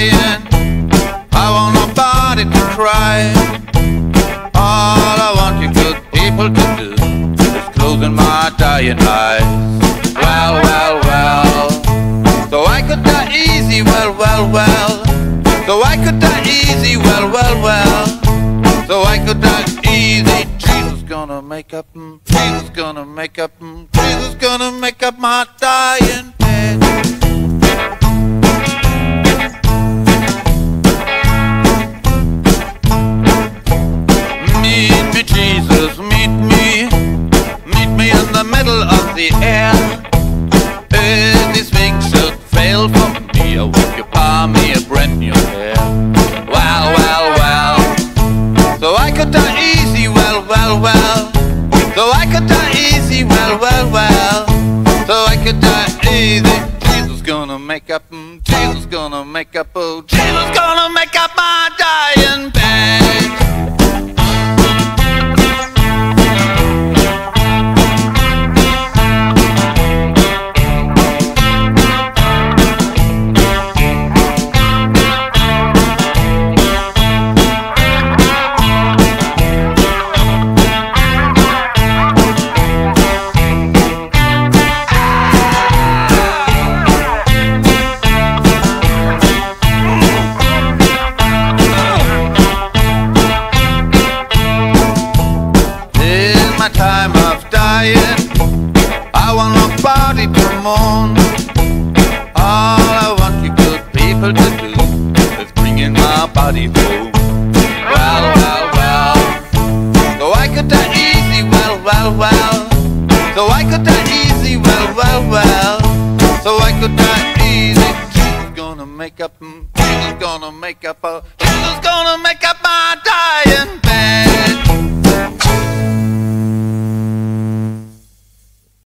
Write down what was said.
my dying. I want nobody to cry. All I want you good people to do is closing my dying eyes. Well, well, well. So I could die easy, well, well, well. So I could die easy, well, well, well. So I could die easy. Jesus gonna make up, mm, Jesus gonna make up, mm, Jesus gonna make up my dying well. So I could die easy, well, well, well. So I could die easy. Jesus gonna make up, mm, Jesus gonna make up, oh, Jesus gonna make up my of dying. I want nobody to mourn. All I want you good people to do is bring in my body home. Well, well, well. So I could die easy, well, well, well. So I could die easy, well, well, well. So I could die easy. Jesus gonna make up, mm, Jesus gonna make up a.